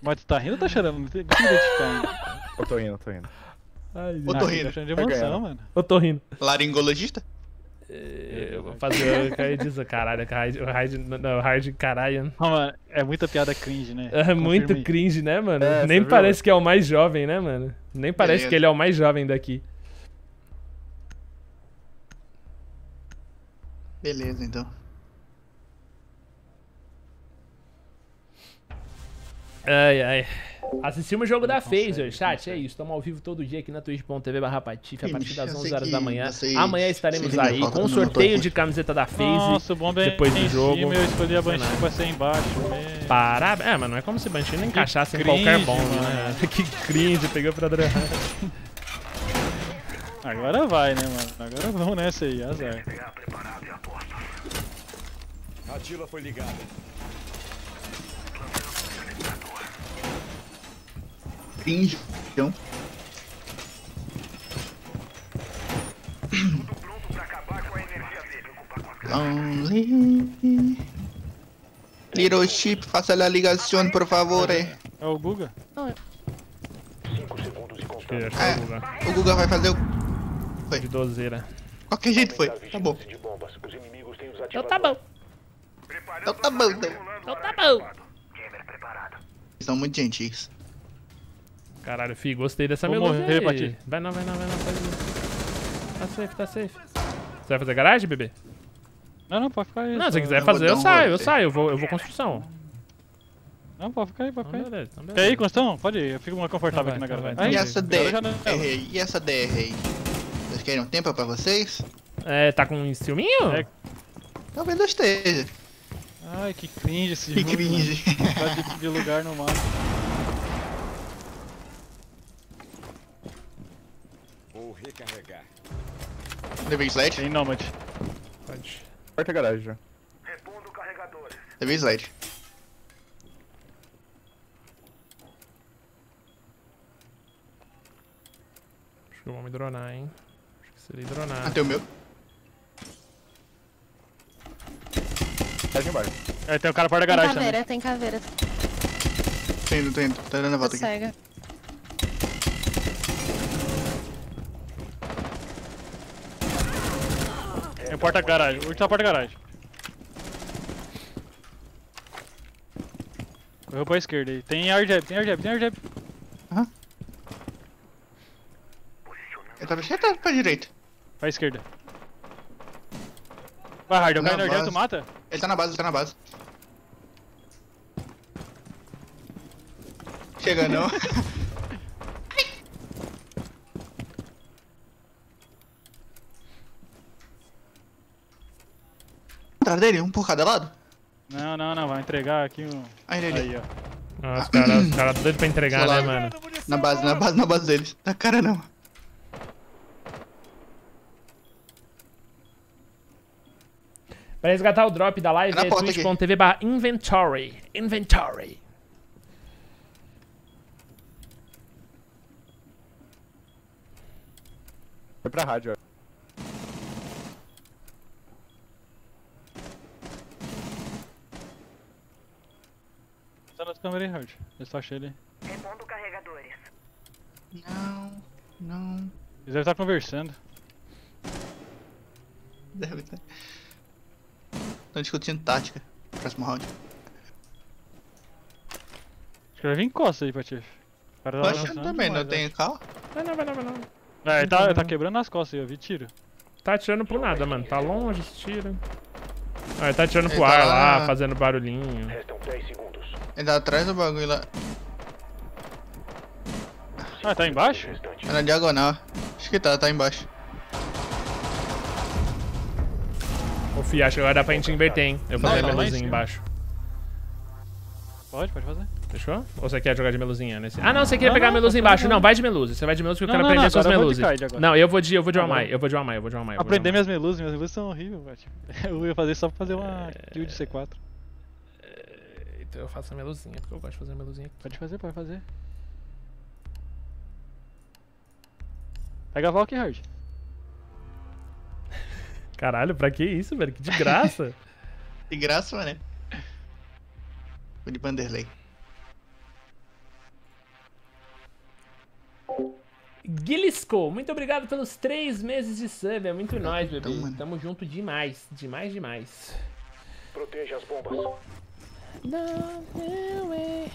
Mas tu tá rindo ou tá chorando? Não tem que identificar ainda. Eu tô indo, tô indo. Ai, Ah, tô tá rindo. achando de Tá emoção, mano. Eu tô rindo. Laringologista? Eu vou fazer o que eu ia dizer, caralho. O Raid, Raid, não, Raid, caralho. Ah, mano, é muita piada cringe, né? É muito cringe, né, mano? É, Nem você viu? parece que é o mais jovem, né, mano? Nem parece Beleza. que ele é o mais jovem daqui. Beleza, então. Ai, ai. Assistimos o jogo da Phaser, chat, é isso. Estamos ao vivo todo dia aqui na twitch.tv barra Patife, a partir das Eu 11 sei horas que da manhã. vocês Amanhã estaremos aí com um meu sorteio de camiseta da Phase. Nossa, o bom é depois do jogo. cima, eu escolhi a Banshee pra ser embaixo. É. Parabéns. É, mas não é como se Banshee não encaixasse em qualquer bomb, mano. né? que cringe, pegou pra Adriano. Agora vai, né, mano? Agora vamos nessa aí, azar. A Tila foi ligada. Cringe. Então. Lonely. Little Chip, faça a ligação, por favor. eh. É o Guga? Acho que acho que É. é o Guga vai fazer o. De dozeira. Qualquer jeito foi. Tá bom. De Então tá bom. Então tá bom, então. Então tá bom. São muito gentis. Caralho, fi, gostei dessa Vou melodia morrer, aí. Vai não, vai não, vai não. Faz isso. Tá safe, tá safe. Você vai fazer garagem, bebê? Não, não, pode ficar aí. Não, se quiser eu fazer, eu saio, eu saio. Eu vou, eu vou construção. Não, pode ficar aí, pode Então ficar aí. beleza, então beleza. ir, Constão? Pode ir, eu fico mais confortável Então aqui na vai, garagem. então E vai. essa Aí, DR não- aí? E essa DR aí? Vocês querem um tempo pra vocês? É, tá com um ciúminho? É. Talvez eu esteja. Ai, que cringe esse Que jogo, cringe. mano. Vai de, de lugar no mapa. Vou recarregar. Levei slide? Tem Nomad. Pode. Quarta garagem já. Levei slide. Acho que vamos dronar, hein? Acho que seria dronar. Até o meu. Tá de embaixo. É, tem o cara fora da Tem garagem também. caveira, tem caveira. Tô indo, tô indo. Tá dando a Tá volta aqui. cega. Tem porta garagem. Última porta garagem. Correu pra esquerda aí. Tem airdrop, tem airdrop, tem airdrop. Ele tava cheio tá pra direita. Pra esquerda. Vai, Hard, eu airdrop, base. tu mata? Ele tá na base, ele tá na base. Chega não. Dele, um por cada lado. Não, não, não, vai entregar aqui um... Aí ele, Aí, ó. Nossa, os caras os cara doidos pra entregar, né, mano? na base, na base, na base deles. Na cara não. Pra resgatar o drop da live É na é twitch.tv barra inventory. Inventory. Foi pra rádio, ó. Tá nas câmeras aí, Hard. Eu só achei ele. Repondo carregadores. Não, não. Eles devem estar conversando. Deve ter. Estão discutindo tática. Próximo round. Acho que vai vir em costa aí, Patife. Tô achando também, não demais, tem carro? Vai não, vai não, vai não. ó. É, ele tá, ele tá quebrando as costas aí, eu vi tiro. Tá atirando pro nada, mano. Tá longe esse tiro. Ah, ele tá atirando pro Ele tá ar lá, lá. fazendo barulhinho. Restam 10 segundos. Ele tá atrás do bagulho lá. Ah, tá embaixo? É na diagonal. Acho que tá, tá embaixo. Ô, Fih, acho que agora dá pra gente inverter, hein? Eu vou fazer Não, a meluzinha cima. embaixo. Pode, pode fazer. Fechou? Ou você quer jogar de meluzinha nesse? Ah, não, você queria Não, pegar a não, meluzinha tá embaixo. Não, vai de meluze. Você vai de meluze porque eu quero aprender suas meluzes. Não, eu vou de, eu vou de. Amai. Eu vou de Amai, eu vou de Amai. aprender minhas meluzes, minhas meluzes são horríveis, Patife. Eu ia fazer só pra fazer uma kill de C4. Eu faço a meluzinha, porque eu gosto de fazer a meluzinha aqui. Pode fazer, pode fazer. Pega a Valkyrie. Hard. Caralho, pra que isso, velho? Que de graça. de graça, mano. Vou de Vanderlei. Gilisco, muito obrigado pelos três meses de sub. É muito nóis, bebê. Então, Tamo junto demais. Demais, demais. Proteja as bombas. Não, meu way.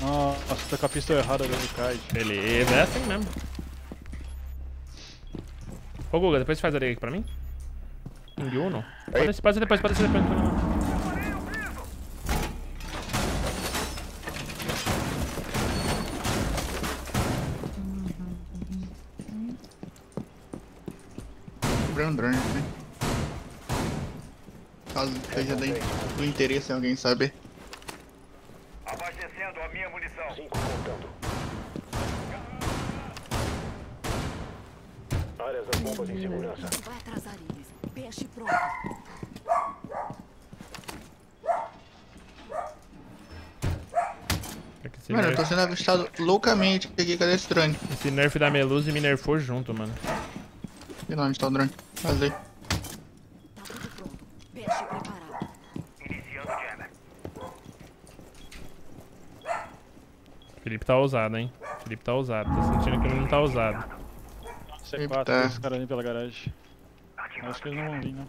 Nossa, tá com a pista errada do Kai. Beleza, é assim mesmo. Ô, Guga, depois você faz a orelha aqui pra mim? Em Uno? Pode ser, pode ser depois, pode ser depois. Quebrando drone, né? Caso seja de- do interesse em alguém saber. Abastecendo a minha munição. Cinco contando. Áreas das bombas em segurança. Isso vai atrasar eles. Peixe pronto. É Esse, Mano, eu tô nerf, sendo avistado loucamente aqui. Cadê esse drone? esse nerf da Meluze me nerfou junto, mano. Sei lá onde tá o drone. Vazei. Tá tudo pronto. Peixe preparado. Iniciando jammer. Felipe tá ousado, hein? Felipe tá ousado. Tô sentindo que ele não tá ousado. C4, Tá. esse cara ali pela garagem. Acho que eles não vão vir, não.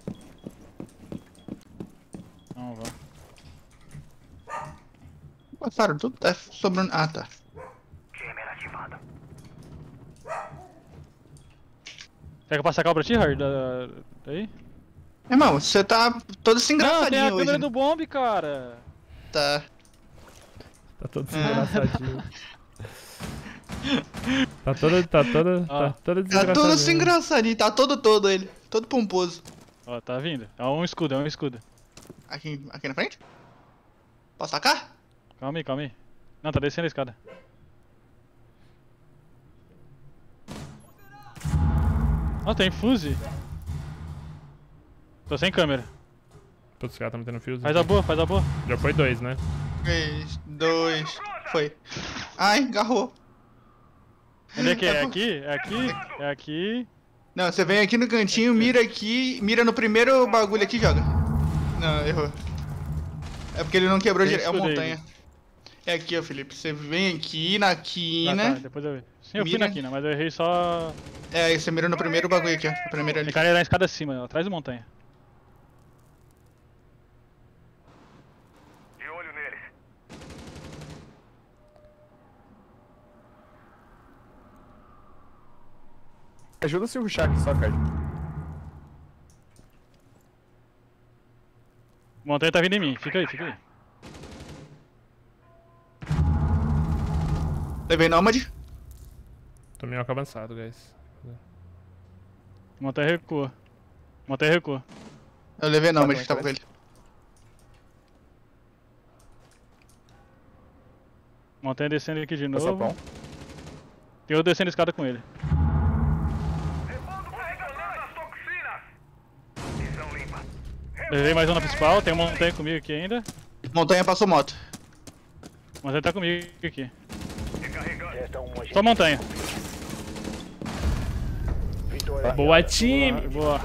Não, vão. Passaram tudo, tá sobrando. Ah, tá. Jammer ativado. Quer que eu passe a cal pra ti, Hard? Daí? Irmão, você tá todo se Não, tem a engraçadinho hoje. câmera né? do bomb, cara. Tá. Tá todo desgraçadinho. tá todo, tá todo, tá todo Tá todo se engraçadinho. Tá todo todo ele. Todo pomposo. Ó, tá vindo. É um escudo, é um escudo. Aqui, aqui na frente? Posso tacar? Calma aí, calma aí. Não, tá descendo a escada. Ó, tem fuse. Tô sem câmera. Putz, os caras tá metendo fuse. Faz a boa, faz a boa. Já foi dois, né? Três, dois. Foi. Ai, agarrou. Onde é que é? É aqui? É aqui? É aqui? Não, você vem aqui no cantinho, mira aqui, mira no primeiro bagulho aqui e joga. Não, errou. É porque ele não quebrou Tem direito. É a montanha. É aqui, ó, Felipe. Você vem aqui na Ah, quina. tá, depois eu vi. Sim, eu fui Mira. na quina, mas eu errei só... É, aí você mira no primeiro bagulho aqui, ó. O primeiro ali. Tem cara na escada acima, atrás da montanha. De olho neles. Ajuda se rushar aqui só, cara. Montanha tá vindo em mim, fica aí, fica aí. Levei Nômade. Tô meio avançado, guys. Montanha recua. Montanha recua. Eu levei Nômade, Tá, tava com tá. ele. Montanha descendo aqui de Tá novo. sapão. Tem eu descendo a escada com ele. Levei mais um na principal, tem uma montanha comigo aqui ainda. Montanha passou moto. Montanha tá comigo aqui. Recarregando. Resta um agente. Só montanha. Vitória. Boa, time! Boa.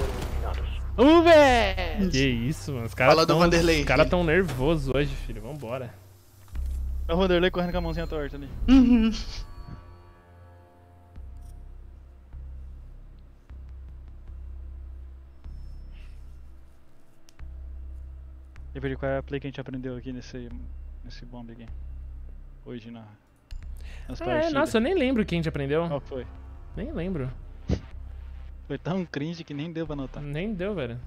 Uh! Que isso, mano. Os caras Fala do tão, Vanderlei. os caras tão nervosos hoje, filho. Vambora. É o Vanderlei correndo com a mãozinha torta ali. Uhum. E ver qual é a play que a gente aprendeu aqui nesse, nesse bomb aqui. Hoje na. É, nossa, eu nem lembro quem a gente aprendeu. Qual foi? Nem lembro. Foi tão cringe que nem deu pra notar. Nem deu, velho.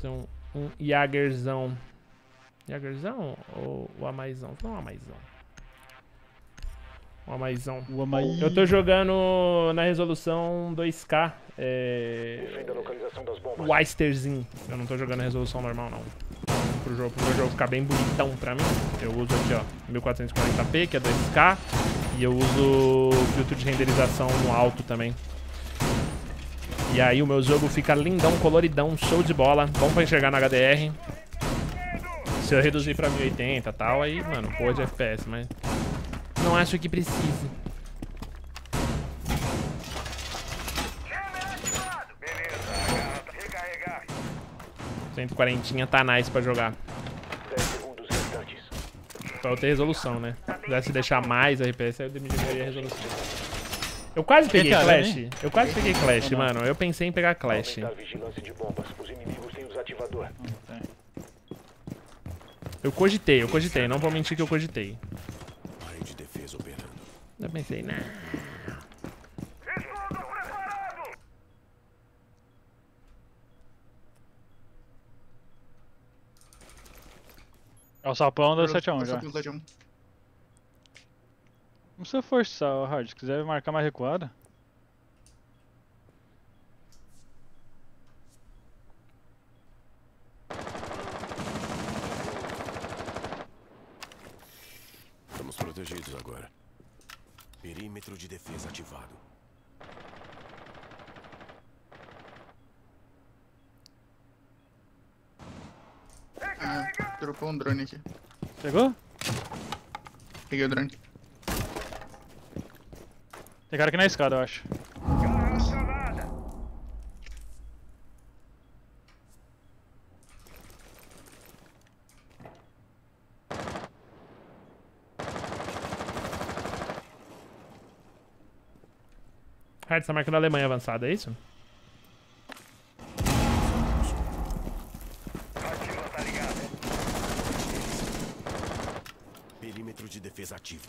São um Jagerzão. Jagerzão ou o Amaizão? Não, o Amaizão. O Amaizão. O Amaí. Eu tô jogando na resolução 2K. É. Defenda a localização das bombas. Weisterzinho. Eu não tô jogando na resolução normal, não. Pro jogo, pro meu jogo ficar bem bonitão pra mim, eu uso aqui, ó, 1440p, que é 2K. E eu uso filtro de renderização no alto também. E aí o meu jogo fica lindão, coloridão, show de bola. Bom pra enxergar na HDR. Se eu reduzir pra 1080 e tal, aí, mano, boa de FPS, mas... Não acho que precise. Beleza, agarra. Recarregar. 140 tá nice pra jogar. 10 segundos restantes. Pra eu ter resolução, né? Se pudesse deixar mais aí eu diminuiria a resolução. Eu quase peguei cara, Clash. hein? Eu quase peguei Clash, mano. Eu pensei em pegar Clash. Não. Eu cogitei, eu cogitei. Não vou mentir que eu cogitei. Eu pensei, né? O sapão da 7x1 Passou já. pelo 7 a 1. Não precisa forçar, o Hard. Se quiser marcar mais recuada. Estamos protegidos agora. Perímetro de defesa ativado. Ah, dropou um drone aqui. Pegou? Peguei o drone. Tem cara aqui na escada, eu acho. Hard, você tá marcando a Alemanha avançada, é isso? Perímetro de defesa ativo.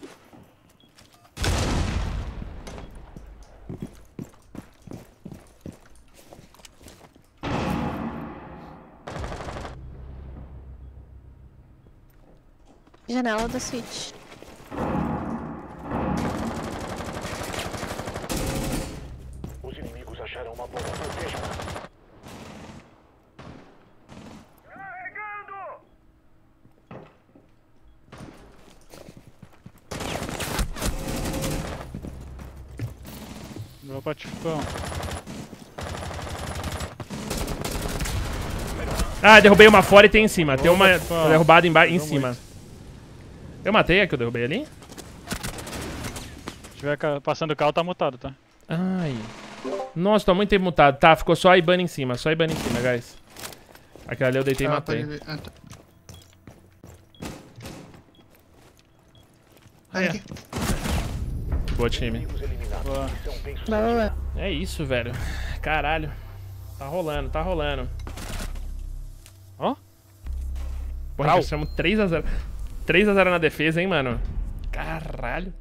Janela da suíte. Os inimigos acharam uma bomba. Protejam. Deu patifão. Ah, derrubei uma fora e tem em cima. Tem uma derrubada embaixo em deu cima. Eu matei a que eu derrubei ali? Se tiver passando o carro, tá mutado, tá? Ai. Nossa, tô muito tempo mutado. Tá, ficou só a Ibana em cima. Só a Ibana em cima, guys. Aquela ali eu deitei e Ah, matei. pode. Ah, tá. Ai, aqui. Boa time. Boa. É isso, velho. Caralho. Tá rolando, tá rolando. Ó. Porra, nós estamos 3x0. 3x0 na defesa, hein, mano? Caralho.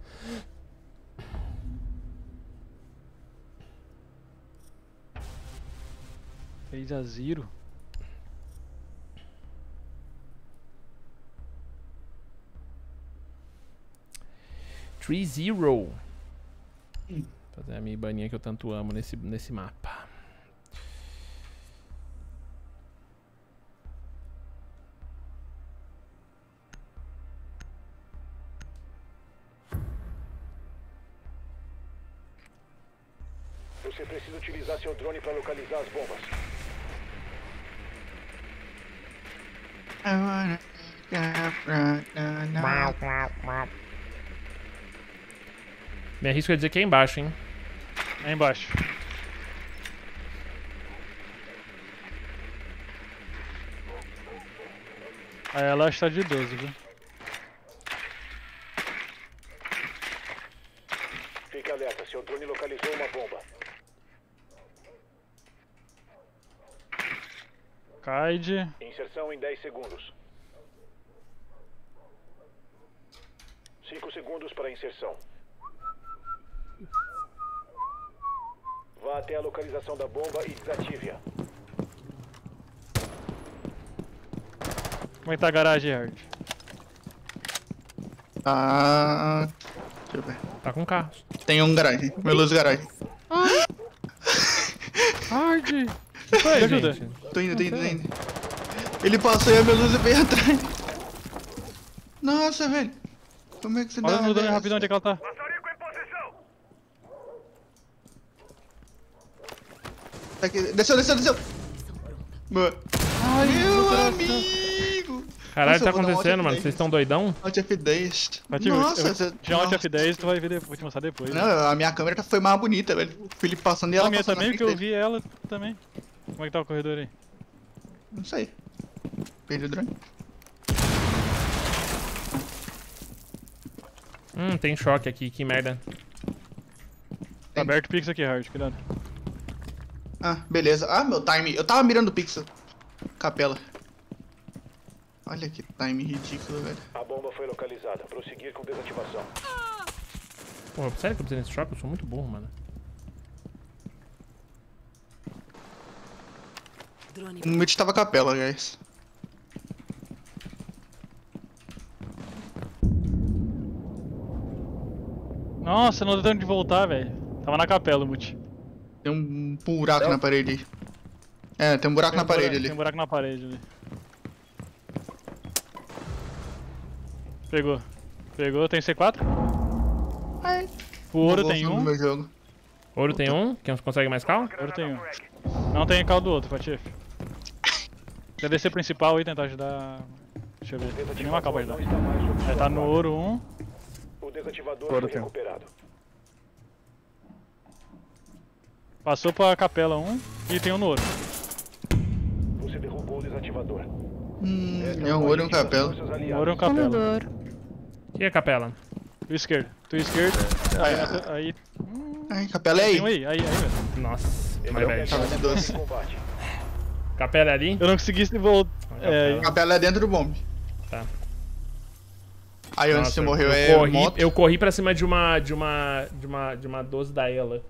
Fez a zero. Three zero. Fazer a minha baninha que eu tanto amo nesse, nesse mapa. Utilizar seu drone para localizar as bombas. Me arrisco a dizer que é embaixo, hein? Aí embaixo. Aí ela está de 12, viu? Fique alerta, seu drone localizou uma bomba. Inserção em 10 segundos. 5 segundos para inserção. Vá até a localização da bomba e desative-a. Como é que tá a garagem, Hard? Ah. Deixa eu ver. Tá com carros. Tem um garagem. Meu luz garagem. Hard! Foi, Me ajuda. gente. Tô indo, tô indo, tô indo. Ele passou e a minha luz veio atrás. Nossa, velho. Como é que você dá Olha uma no drone dessa? rapidão onde é que ela tá. Tá aqui. Desceu, desceu, desceu. Boa. Ai, Meu amigo. Caralho, Nossa, tá acontecendo, alt mano? F10. Vocês estão doidão? Alt F10. Mas, tipo, Nossa, eu, você... já Nossa. F10 tu vai ver depois, vou te mostrar depois. né? Não, a minha câmera foi mais bonita, velho. O Felipe passando e ela a minha também, porque eu vi ela também. Como é que tá o corredor aí? Não sei. Perdi o drone. Hum, tem choque aqui, que merda. Tá aberto o pix aqui, Hard, cuidado. Ah, beleza. Ah, meu time. Eu tava mirando o pixel. Capela. Olha que time ridículo, velho. A bomba foi localizada. Prosseguir com desativação. Porra, sério que eu precisei nesse choque? Eu sou muito burro, mano. Drone O mid tava capela, guys. Nossa, não deu tempo de voltar, velho. Tava na capela o Muti. Tem um buraco na parede aí. É, tem um buraco na parede ali. Tem um buraco na parede ali. Pegou. Pegou, tem C4? Ai. O ouro tem um. meu jogo. Ouro tem um, quem consegue mais cal? Ouro tem um. Não tem caldo do outro, Patife. Quer descer principal e tentar ajudar. Deixa eu ver. Tem nenhuma cal pra ajudar. Tá no ouro 1. Desativador Ouro foi tem um. recuperado. Passou pra capela 1 e tem um no ouro. Você derrubou o desativador. Hum, é um ouro e um capela. Um ouro e um capela. Que é capela? Tu esquerdo. Tu esquerdo. Aí, tu- aí. Ai, capela é aí. Um aí, aí, aí. Nossa, mas é velho. Capela é ali? Eu não consegui se voltar. É, Capela é dentro do bombe. Tá. Aí onde você morreu eu é corri, moto. Eu corri pra cima de uma. de uma. de uma. de uma 12 da ela.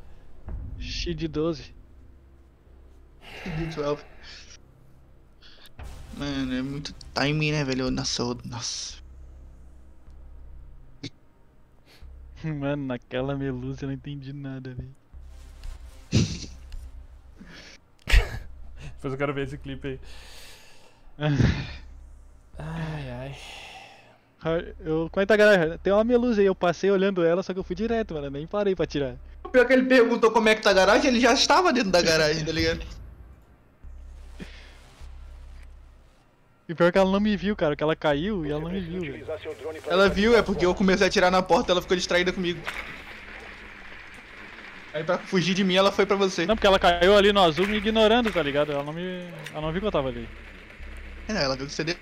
X de 12. de 12. Mano, é muito timing, né, velho? Nossa, eu- nossa. Mano, naquela melusa eu não entendi nada, velho. Depois eu quero ver esse clipe aí. Ai, ai. Eu, como é que tá, galera? Tem uma melusa aí, eu passei olhando ela, só que eu fui direto, mano. Nem parei pra tirar. O pior que ele perguntou como é que tá a garagem, ele já estava dentro da garagem, tá ligado? E pior que ela não me viu, cara, que ela caiu e ela não me viu, velho. Ela viu, é porque eu comecei a atirar na porta, ela ficou distraída comigo. Aí pra fugir de mim, ela foi pra você. Não, porque ela caiu ali no azul me ignorando, tá ligado? Ela não me. Ela não viu que eu tava ali. É, ela viu que você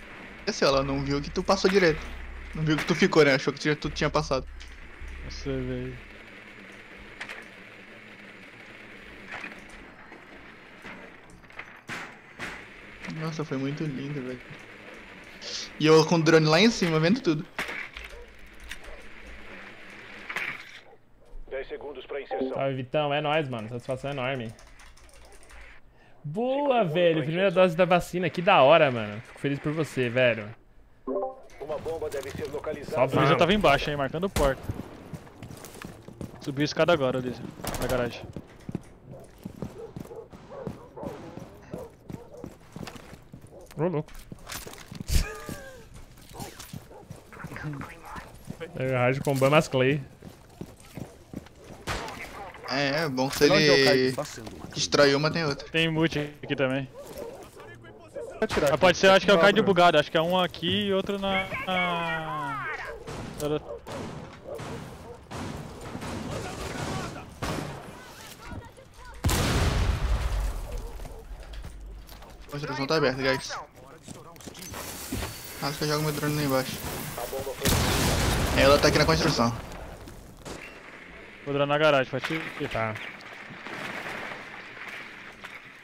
desceu, ela não viu que tu passou direto. Não viu que tu ficou, né? Achou que tu- tinha passado. Nossa, velho. Nossa, foi muito lindo, velho. E eu com o drone lá em cima, vendo tudo. 10 segundos pra inserção. Salve, Vitão. É nóis, mano. Satisfação enorme. Boa, velho. Primeira dose da vacina. Que da hora, mano. Fico feliz por você, velho. Uma bomba deve ser localizada. Salve, Lisa mano. tava embaixo aí, marcando porta. Subiu a escada agora, Lisa. Da garagem. Ô, louco. Eu rajo com Bamas Clay. É, é bom se eu caio? ele destrói uma, tem outra. Tem multi aqui também. Atirar Ah, pode ser, acho que é o card Bruno. bugado. Acho que é um aqui e outro na. na... na- A construção tá aberta, guys. Acho que eu jogo meu drone lá embaixo. Ela tá aqui na construção. Vou durar na garagem, pra ti. Tá.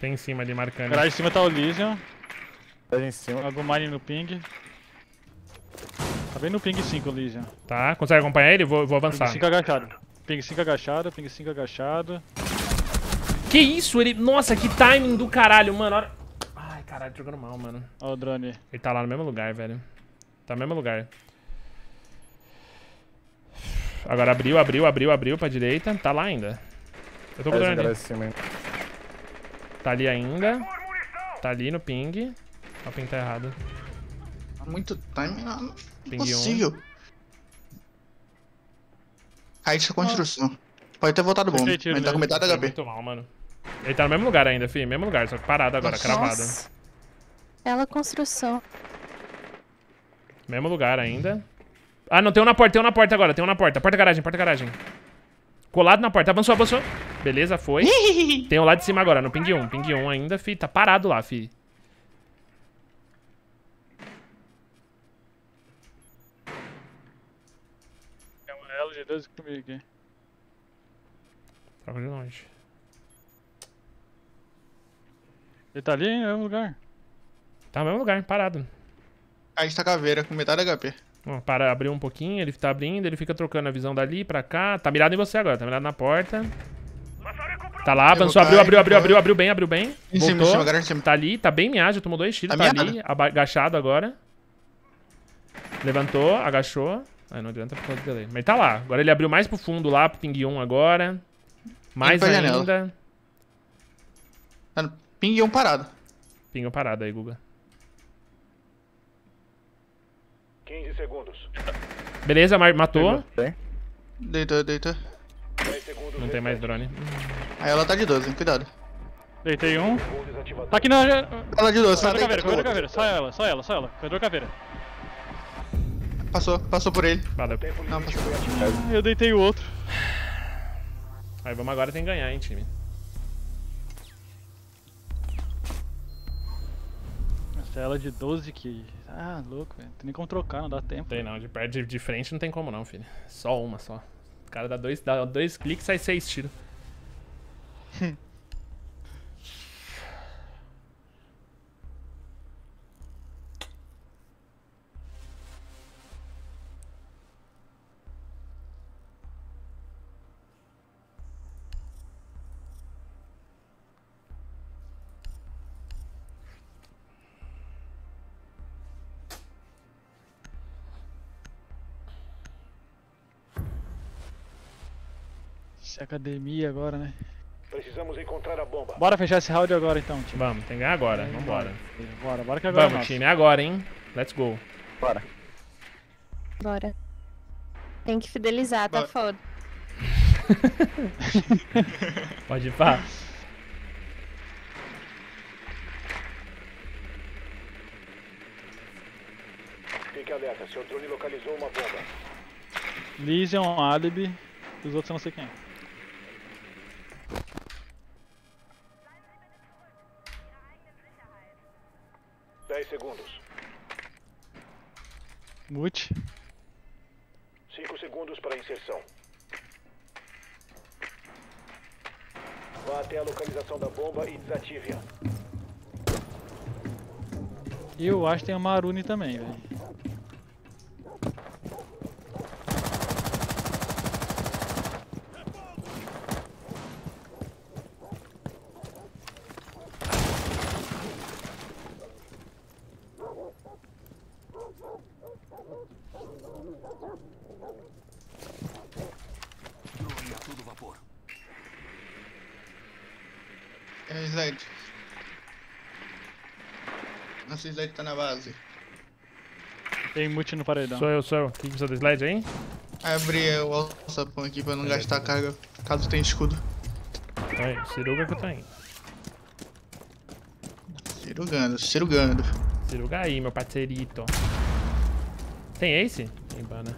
Tem em cima ali marcando. Garagem em cima tá o Lysian. Tá em cima. Algum mine no ping. Tá bem no ping 5 o Lysian. Tá, consegue acompanhar ele? Vou, vou Ping avançar. 5 agachado. Ping 5 agachado, ping 5 agachado. Que isso? Ele. Nossa, que timing do caralho, mano. Olha... Ai, caralho, jogando mal, mano. Ó o drone. Ele tá lá no mesmo lugar, velho. Tá no mesmo lugar. Agora abriu, abriu, abriu, abriu pra direita. Tá lá ainda. Eu tô com o drone aí. Tá ali ainda. Tá ali no ping. O ping tá errado. Muito time. Não, Ping impossível. Cai essa construção. Pode ter voltado bom. Ele tá com metade Foi HP. muito mal, mano. Ele tá no mesmo lugar ainda, fi. Mesmo lugar, só que parado agora, Nossa. cravado. Nossa. Bela construção. Mesmo lugar ainda. Ah, não, tem um na porta, tem um na porta agora, tem um na porta. Porta garagem, porta garagem. Colado na porta, avançou, avançou. Beleza, foi. tem um lá de cima agora, no ping 1. Ping 1 ainda, fi. Tá parado lá, fi. Longe, dois comigo aqui. Troca de longe. Ele tá ali no mesmo lugar. Tá no mesmo lugar, parado. A gente tá caveira com metade HP. Ó, para, abriu um pouquinho, ele tá abrindo, ele fica trocando a visão dali pra cá. Tá mirado em você agora, tá mirado na porta. Tá lá, avançou, abriu, abriu, abriu, abriu, abriu bem, abriu bem. Em cima, em Voltou. cima, agora em cima. Tá ali, tá bem miado, tomou dois tiros, Tá tá, ali, agachado agora. Levantou, agachou. Ah, não adianta por causa do delay. Mas ele tá lá. Agora ele abriu mais pro fundo lá, pro ping 1 agora. Mais pra janela. ainda. Tá no ping um parado. Pinga parado aí, Guga. 15 segundos. Beleza, matou. Tem? Deitou, deitou. 10 segundos. Não tem mais drone. Aí ela tá de 12, cuidado. Deitei um. Tá aqui na. Ela de 12, tá Corredor caveira, corredor caveira. Só ela, só ela, só ela. Corredor caveira. Passou, passou por ele. Valeu. Não, passou. Eu deitei o outro. Aí vamos agora, tem que ganhar, hein, time. Essa ela de 12 que. Ah, louco, velho. Tem nem como trocar, não dá tempo. Tem não, de perto de, de frente não tem como não, filho. Só uma só. O cara dá dois, dá dois cliques sai seis tiros. academia agora, né? Precisamos encontrar a bomba. Bora fechar esse round agora então, time. Vamos, tem que ganhar agora. Vambora. Bora, bora que agora é Vamos, nosso. time, é agora, hein? Let's go. Bora. Bora. Tem que fidelizar, tá Bora. foda. Pode ir pá. Fique alerta, seu drone localizou uma bomba. É um álibi. Os outros eu não sei quem. é. Vá até a localização da bomba e desative-a. E eu acho que tem a Maruni também, velho. É o slide. O slide tá na base. Tem mute no paredão. Sou eu, sou eu. O que que precisa do slide aí? Abri o alçapão aqui pra não gastar carga caso tenha escudo. Aí, ciruga que eu tô indo. Cirugando, cirugando. Ciruga aí, meu parceirito. Tem ace? Tem bana.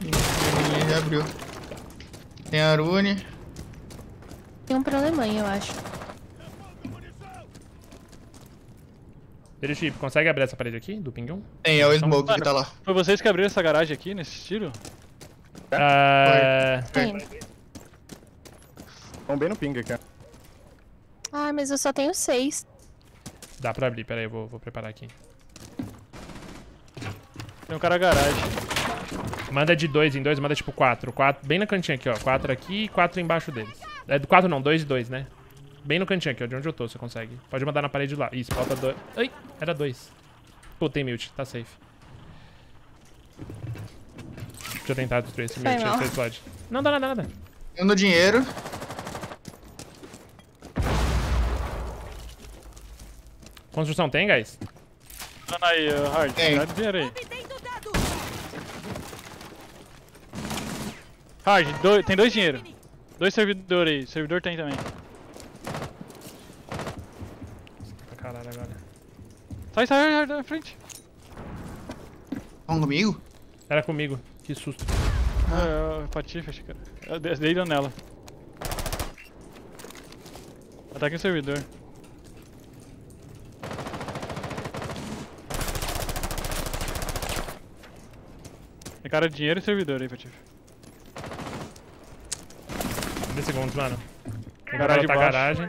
Ih, já abriu. Tem a Arune. Tem um pra Alemanha, eu acho. Ele chip, consegue abrir essa parede aqui, do ping 1? Tem, é o Smoke que Mano, tá lá. Foi vocês que abriram essa garagem aqui, nesse tiro? Ah, Tem. Vamos bem no ping aqui, ó. Ah, mas eu só tenho seis. dá pra abrir, pera aí, eu vou, vou preparar aqui. Tem um cara na garagem. Manda de dois em dois, manda tipo quatro. quatro bem na cantinha aqui, ó. Quatro aqui e quatro embaixo deles. É do quatro não, dois e dois, né? Bem no cantinho aqui, ó, de onde eu tô, você consegue. Pode mandar na parede lá. Isso, falta dois. Ai, era dois. Pô, tem mute, tá safe. Deixa eu tentar destruir esse Foi mute, mal. esse slide. Não dá nada, nada. Eu no dinheiro. Construção tem, guys? Dando aí, uh, Hard. Tem. Dá dinheiro aí. Hard, dois- tem dois dinheiro. Dois servidores aí. Servidor tem também. Pra caralho agora. Sai, sai, Hard, na frente. Vamos comigo? Era comigo. Que susto. Ah, é, Patife, acho que era. Eu dei- dano nela. Ataque no servidor. Tem cara de dinheiro e servidor aí, Patife. 30 segundos, mano. Garagem garagem.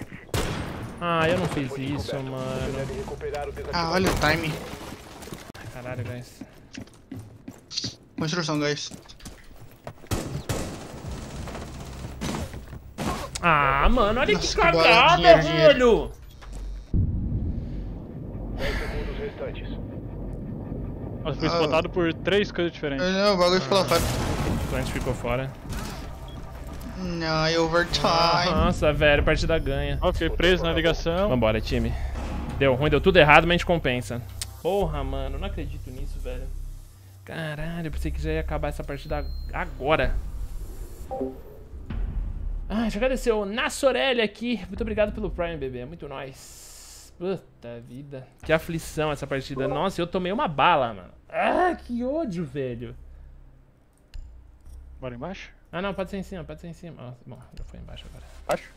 Ah, eu não fiz isso, mano. Ah, olha o time. Caralho, guys. Construção, guys. Ah, mano, olha Nossa, que que bola, cagada, dinheiro, velho! 10 segundos restantes. Nossa, fui Ah. spotado por três coisas diferentes. Não, o bagulho ficou lá fora. O cliente ficou fora. Não, é overtime. Nossa, velho, partida ganha. Ó, fiquei preso na ligação. Vambora, time. Deu ruim, deu tudo errado, mas a gente compensa. Porra, mano, não acredito nisso, velho. Caralho, eu pensei que já ia acabar essa partida agora. Ah, deixa eu agradecer o Nassorelli aqui. Muito obrigado pelo Prime, bebê. É muito nóis. Puta vida. Que aflição essa partida. Nossa, eu tomei uma bala, mano. Ah, que ódio, velho. Bora embaixo? Ah, não, pode ser em cima, pode ser em cima. Ah, bom, já foi embaixo agora. Acho.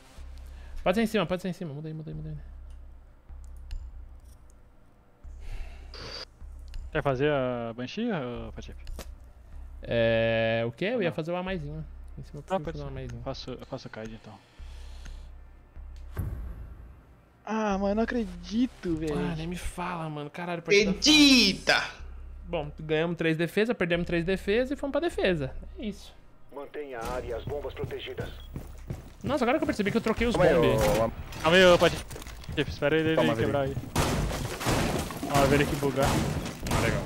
Pode ser em cima, pode ser em cima. Muda aí, muda aí, muda aí. Quer fazer a Banshee, Patife? É. O quê? Eu ia fazer o A maisinho. Em cima eu Ah, pode fazer o. A. Faço, eu faço Kaid então. Ah, mano, não acredito, velho. Ah, nem me fala, mano. Caralho, partida. Edita! Bom, ganhamos três defesas, perdemos três defesas e fomos pra defesa. É isso. Mantenha a área e as bombas protegidas. Nossa, agora que eu percebi que eu troquei os Calma bombes. Calma aí, Patife. Espera ele, Calma, ele quebrar aí. Ó, ver ele que bugar. Ah, legal.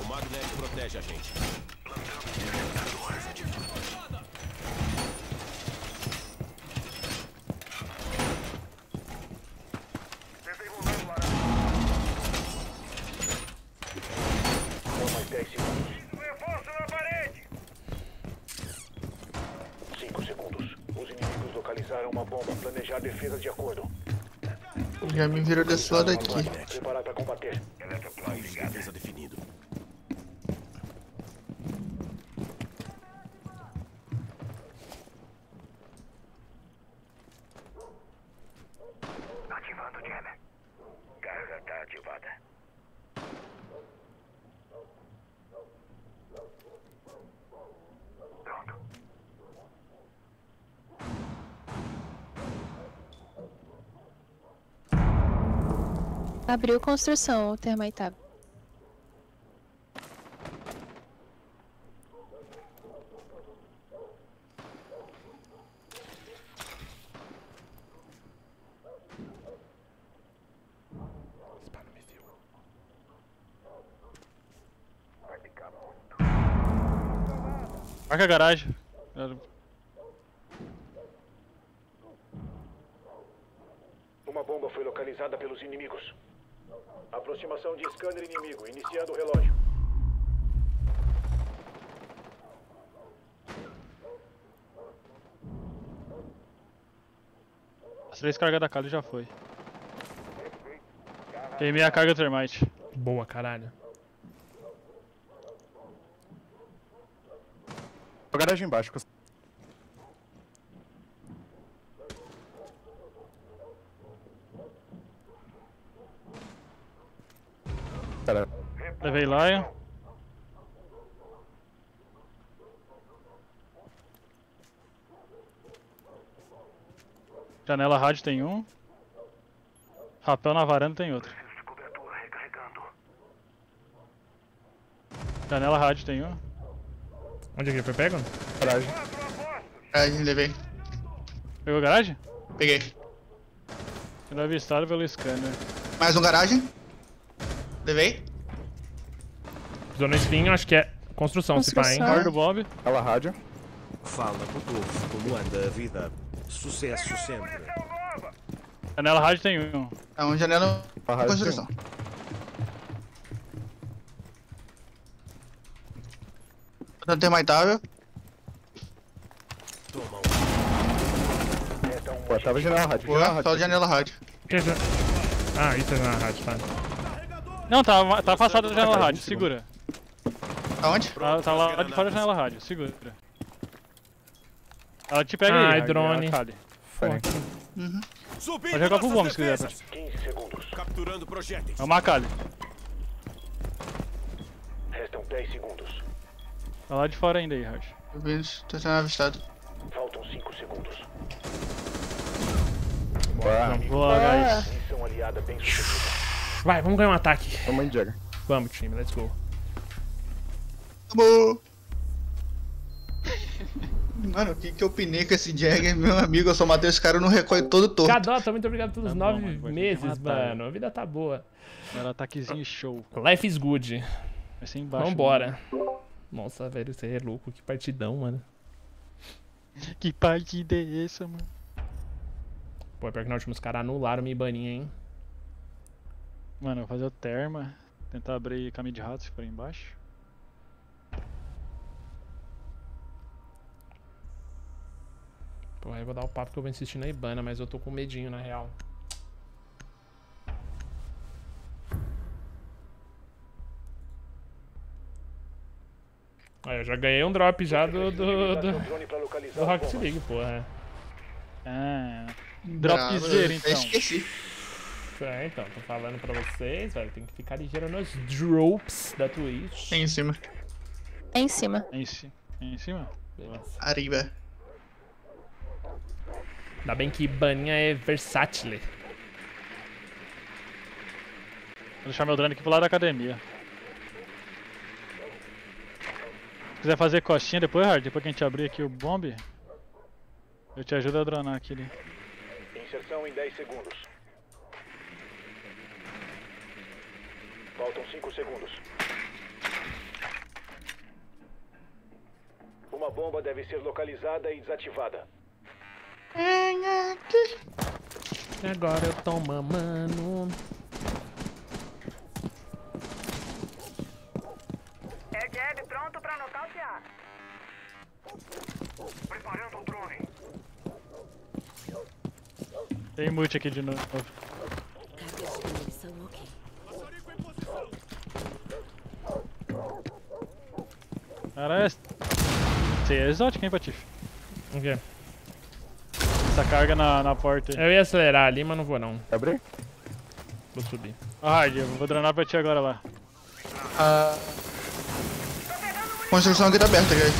O magnético protege a gente. São mais 10 segundos. Reforço na parede! 5 segundos. Os inimigos localizaram uma bomba. Planejar defesa de acordo. Já me virou desse lado aqui. Preparar para combater. Defesa definido. Ativando o jammer. Carga tá ativada. Pronto. Abriu construção, o morto. Marca a garagem. Eu- Uma bomba foi localizada pelos inimigos. Aproximação de scanner inimigo. Iniciando o relógio. As três cargas da Kali já foi. Queimei a carga termite. Boa, caralho. A garagem embaixo. Cara, Levei Lion. Janela rádio tem um. Rapel na varanda tem outro. Janela rádio tem um. Onde é que ele foi pego? garagem. Garagem, levei. Pegou garagem? Peguei. Sendo avistado pelo scanner. Mais um garagem. Levei. Pisou no espinho, acho que é construção, se pá, hein? Construção. Guarda o Bob. Ela rádio. Fala, Rodolfo, como anda a vida? Sucesso sempre. Janela rádio tem um. É um janela A rádio construção. Não tem mais tável. Toma um. Pô, tava janela rádio. janela Boa, rádio. só janela rádio. Que já- Ah, isso é na rádio, tá. Não, tá, tá afastado da janela rádio, segura. Aonde? Tá, tá lá de fora da janela rádio, segura. Ela te pega aí. Ai, a- a drone. Fuck. Subindo Pode jogar pro bomba se quiser. defesas. 15 segundos. Capturando projéteis. É o Macalli. Restam 10 segundos. Tá lá de fora ainda aí, Hard. Tô vendo, tô sendo avistado. Faltam 5 segundos. Boa. Boa, guys. Missão aliada bem sucedida. Vai, vamos ganhar um ataque. Tamo em Jagger. Vamos, time, let's go. Acabou! Mano, o que que eu pinei com esse Jagger, meu amigo? Eu só matei os caras no recolhe todo torto. Cadota, muito obrigado pelos Tá bom, nove mano, meses, mano. A vida tá boa. Era ataquezinho show. Life is good. Vai ser embaixo. Vambora. Nossa, velho, você é louco. Que partidão, mano. Que partida é essa, mano? Pô, pior que na última os caras anularam minha baninha, hein? Mano, eu vou fazer o terma. Tentar abrir caminho de rato se for aí embaixo. Pô, aí eu vou dar o papo que eu vou insistir na Ibana, mas eu tô com medinho, na real. Aí, eu já ganhei um drop já do, do, do, do Rocket. League, porra. Ah. Bravo, Dropzera eu então. esqueci. É, então, tô falando pra vocês, velho, tem que ficar ligeiro nos drops da Twitch. Tem em cima. É em cima. É em, ci- é em cima? Beleza. Arriba. Ainda bem que baninha é versátil. Vou deixar meu drone aqui pro lado da academia. Se quiser fazer costinha depois, Hard, depois que a gente abrir aqui o bomb, eu te ajudo a dronar aquele. Inserção em 10 segundos. Faltam 5 segundos. Uma bomba deve ser localizada e desativada. Agora eu tô mamando. É Jeb pronto pra nocautear. Preparando o drone. Tem mute aqui de novo. Cargas de munição ok. Cara, é... Você é exótico, hein, Patife? O quê? Essa carga na, na porta aí. Eu ia acelerar ali, mas não vou não. Abri? Vou subir. Ó, Hard, eu vou dronar pra ti agora lá. A construção aqui tá aberta, cara.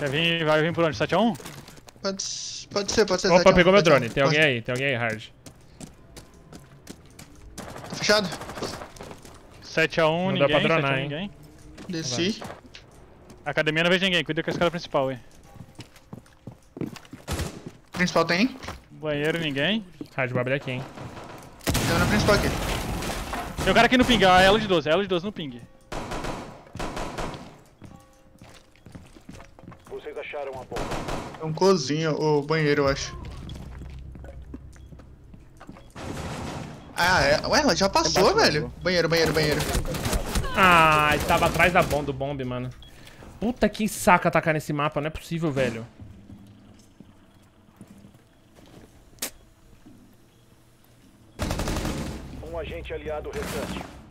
Quer vir, vai vir por onde? 7x1? Pode, pode ser, pode ser. Opa, pegou meu drone. Tem alguém aí, tem alguém aí, Hard. Tá fechado? 7x1, Não dá ninguém, pra dronar, 7x1 hein? ninguém. Desci. Academia não vejo ninguém, cuida com a escada principal aí. Principal tem? Banheiro ninguém. Hard, vou abrir aqui, hein. Tem na principal aqui. Tem o cara aqui no ping, a ela de 12, ela de 12 no ping. Vocês acharam a bomba. É um cozinha ou banheiro, eu acho. Ah, é. Ué, ela já passou, Embaixo, velho. embaixo. Banheiro, banheiro, banheiro. Ah, ele tava atrás da bomba, do bomb, mano. Puta que saco atacar nesse mapa, não é possível, velho. Agente aliado restante.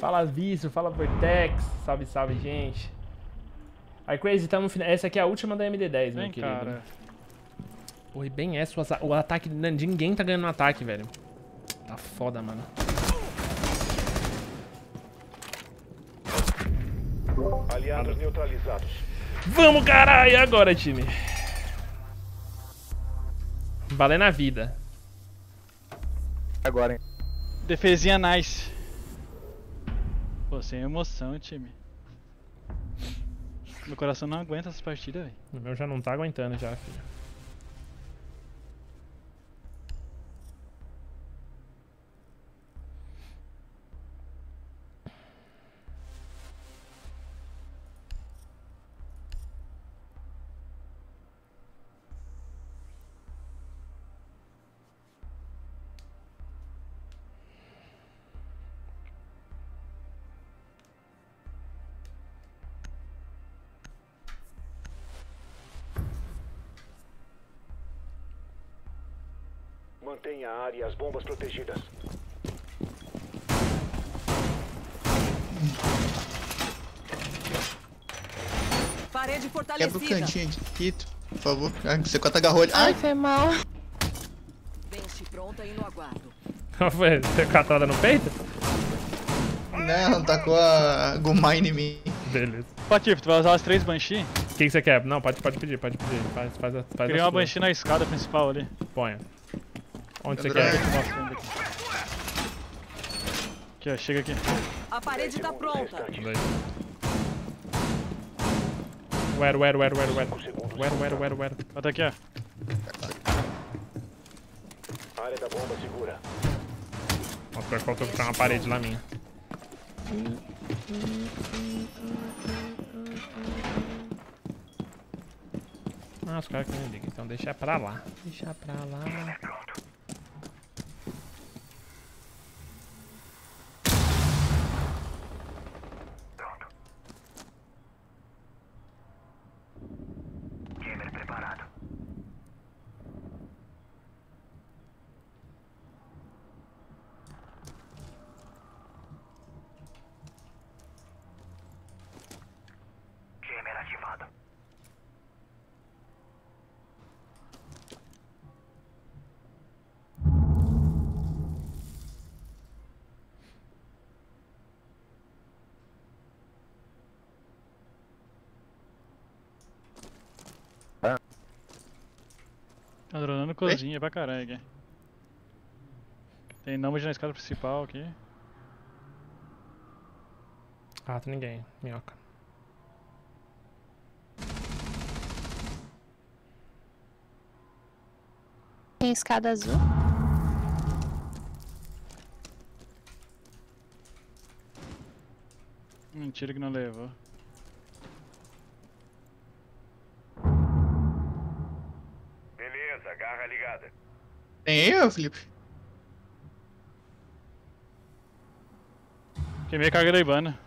Fala Vício, fala Vortex. Salve, salve, gente. Aí, Crazy, tamo no final. Essa aqui é a última da MD10, meu Vem, querido. cara. Oi, bem essa. o ataque. não, Ninguém tá ganhando no ataque, velho. Tá foda, mano. Aliados neutralizados. Vamos, caralho! E agora, time? Valendo a vida. Agora, hein? Defesinha nice. Pô, sem emoção, time. Meu coração não aguenta essas partidas, velho. O meu já não tá aguentando já, filho. Mantenha a área e as bombas protegidas. Parede Quebra o fortalecida. cantinho aqui, por favor. Ai, você corta agarrou ele. Ai, Ai, foi mal. Bench pronta e no aguardo. Qual foi? Você catada no peito? não, tacou a Gumine em mim. Beleza. Patife, tu vai usar as três Banshee? O que, que você quer? Não, pode, pode pedir, pode pedir. Faz, faz, a- faz a uma. Banshee na escada principal ali. Ponha. Onde você quer? Aqui. Ó, chega aqui. A parede tá pronta. Dois. Where, where, where, where, where? Where, where, where, where? Bota aqui, ó. Área da bomba segura. Nossa, pior que ficar uma parede lá minha. Ah, os caras que não ligam, então deixa pra lá. Deixa pra lá. Cozinha pra caralho aqui. Tem nômade na escada principal aqui. Ah, tem ninguém. Minhoca. Tem escada azul. Mentira que não levou. Ô Felipe? Queimei a carga da Ibana.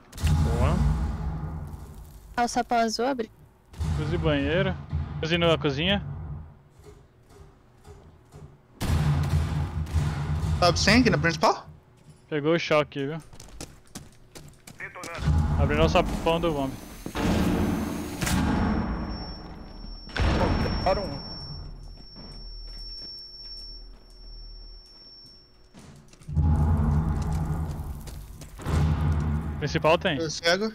Boa. Ah, o sapão azul abre. Cozinha banheiro. Cozinha a cozinha. Sobe 100 aqui na principal? Pegou o choque, viu? Detonando. Abriu o sapão do bomb. Para um. Principal tem. Eu cego.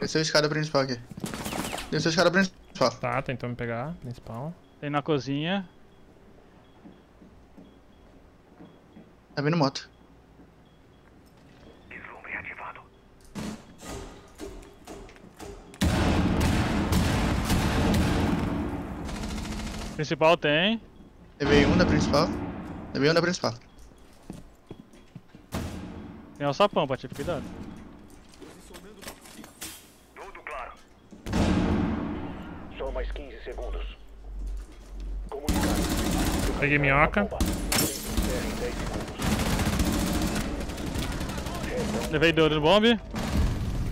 Desceu a escada principal aqui. Desceu a escada principal. Tá, tentou me pegar. Principal. Tem na cozinha. Tá vindo moto. Deslumbre ativado. Principal tem. Levei um da principal. Levei um da principal. Tem o sapão, Patife, cuidado. Tudo claro. Só mais 15 segundos. Comunicado. Peguei minhoca. Bomba. Encerre em 10 segundos. Levei dois do bomb.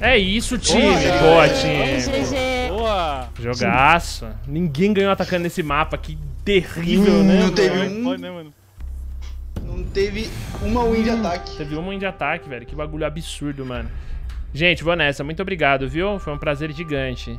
É isso, time. Boa, Boa, time. Boa! Jogaço. Ninguém ganhou atacando nesse mapa. Que terrível, Hum, né? não teve um. Pode, né, mano? Teve uma win de ataque. Teve uma win de ataque, velho. Que bagulho absurdo, mano. Gente, vou nessa. Muito obrigado, viu? Foi um prazer gigante.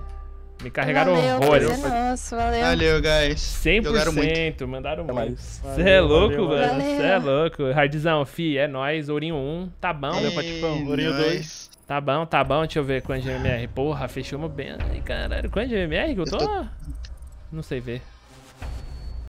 Me carregaram Valeu, horrores. nosso, valeu. Valeu, guys. 100%. Jogaram muito. Mandaram muito. mais. Você é louco, valeu, mano. valeu. Você é louco. Hardzão, fi, é nóis. Ourinho 1. Tá bom. Valeu, Ei, Patifão. Ourinho nóis. 2. Tá bom, tá bom. Deixa eu ver quanto de MMR. Porra, fechamos bem. Ai, caralho. Quanto de MMR que eu tô? Eu tô- Não sei ver.